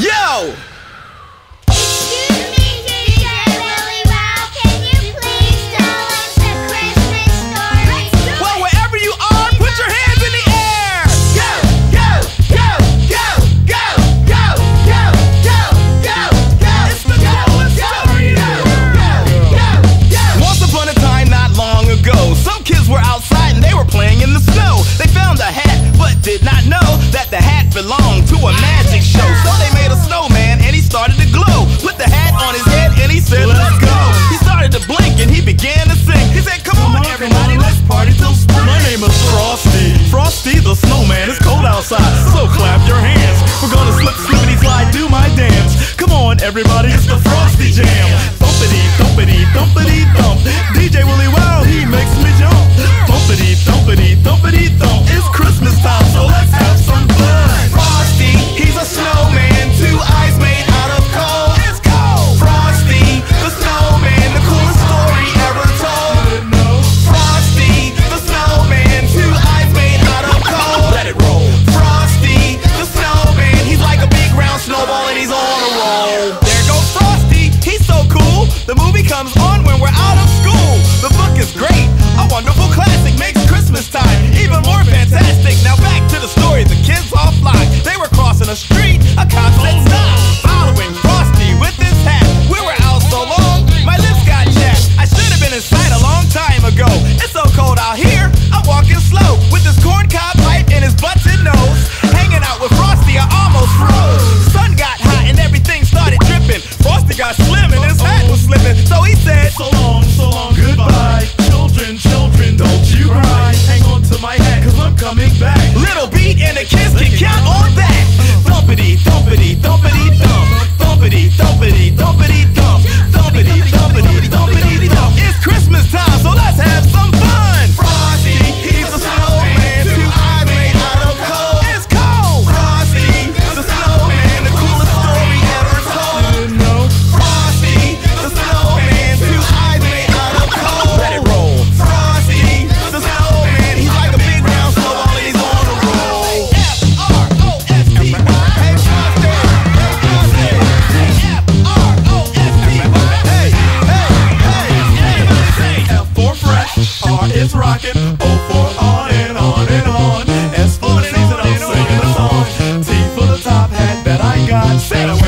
Yo! Everybody, it's the Frosty Jam. The movie comes on slipping. So he said, So rocket. O for on and on and on. S for the season, I'm singing a song. T for the top hat that I got. Santa